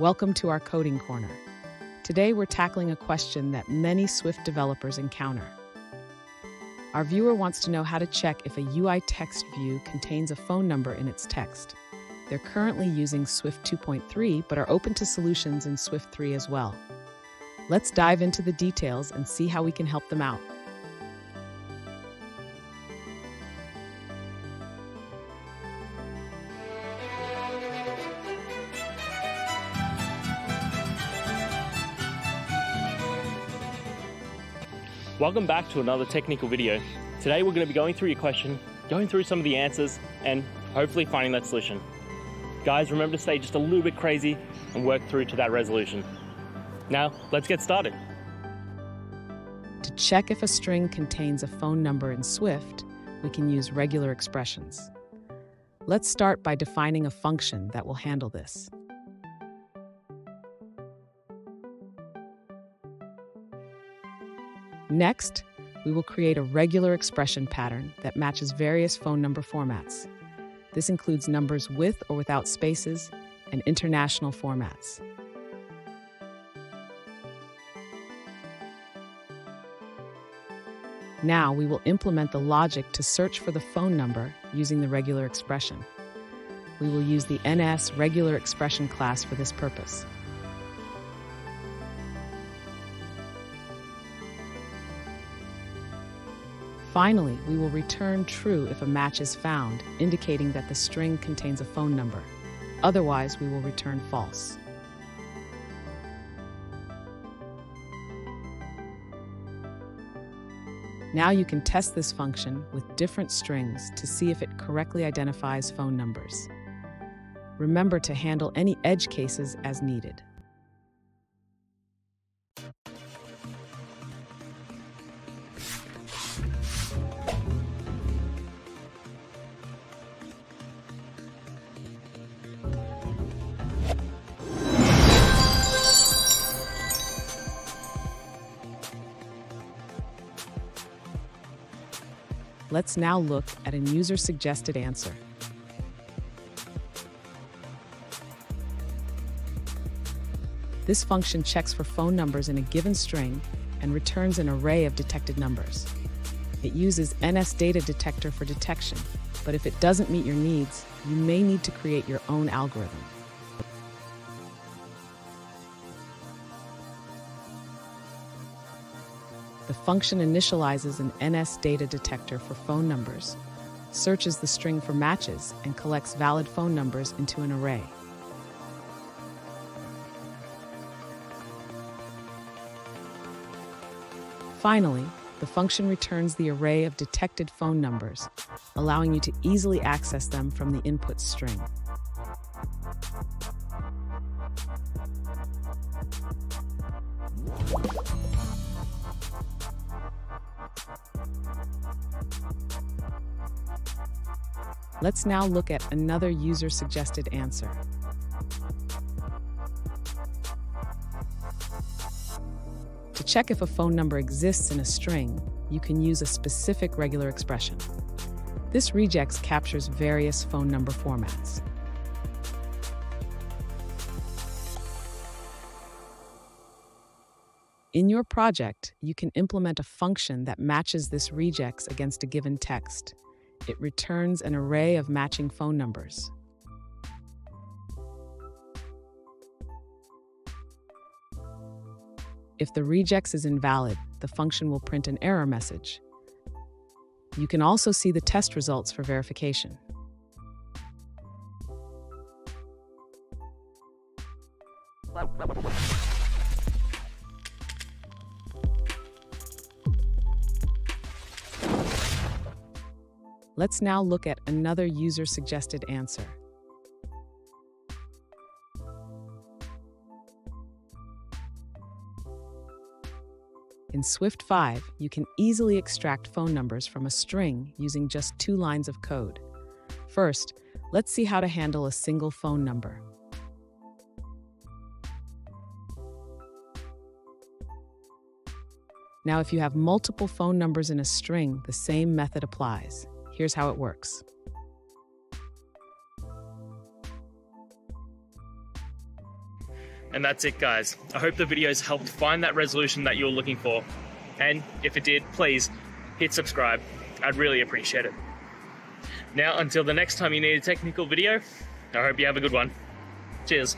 Welcome to our Coding Corner. Today we're tackling a question that many Swift developers encounter. Our viewer wants to know how to check if a UI text view contains a phone number in its text. They're currently using Swift 2.3 but are open to solutions in Swift 3 as well. Let's dive into the details and see how we can help them out. Welcome back to another technical video. Today we're going to be going through your question, going through some of the answers, and hopefully finding that solution. Guys, remember to stay just a little bit crazy and work through to that resolution. Now, let's get started. To check if a string contains a phone number in Swift, we can use regular expressions. Let's start by defining a function that will handle this. Next, we will create a regular expression pattern that matches various phone number formats. This includes numbers with or without spaces and international formats. Now we will implement the logic to search for the phone number using the regular expression. We will use the NS regular expression class for this purpose. Finally, we will return true if a match is found, indicating that the string contains a phone number. Otherwise, we will return false. Now you can test this function with different strings to see if it correctly identifies phone numbers. Remember to handle any edge cases as needed. Let's now look at a user-suggested answer. This function checks for phone numbers in a given string and returns an array of detected numbers. It uses NS Data Detector for detection, but if it doesn't meet your needs, you may need to create your own algorithm. The function initializes an NS data detector for phone numbers, searches the string for matches, and collects valid phone numbers into an array. Finally, the function returns the array of detected phone numbers, allowing you to easily access them from the input string. Let's now look at another user-suggested answer. To check if a phone number exists in a string, you can use a specific regular expression. This regex captures various phone number formats. In your project, you can implement a function that matches this regex against a given text it returns an array of matching phone numbers. If the regex is invalid, the function will print an error message. You can also see the test results for verification. Let's now look at another user-suggested answer. In Swift 5, you can easily extract phone numbers from a string using just two lines of code. First, let's see how to handle a single phone number. Now, if you have multiple phone numbers in a string, the same method applies. Here's how it works. And that's it, guys. I hope the videos helped find that resolution that you're looking for. And if it did, please hit subscribe. I'd really appreciate it. Now, until the next time you need a technical video, I hope you have a good one. Cheers.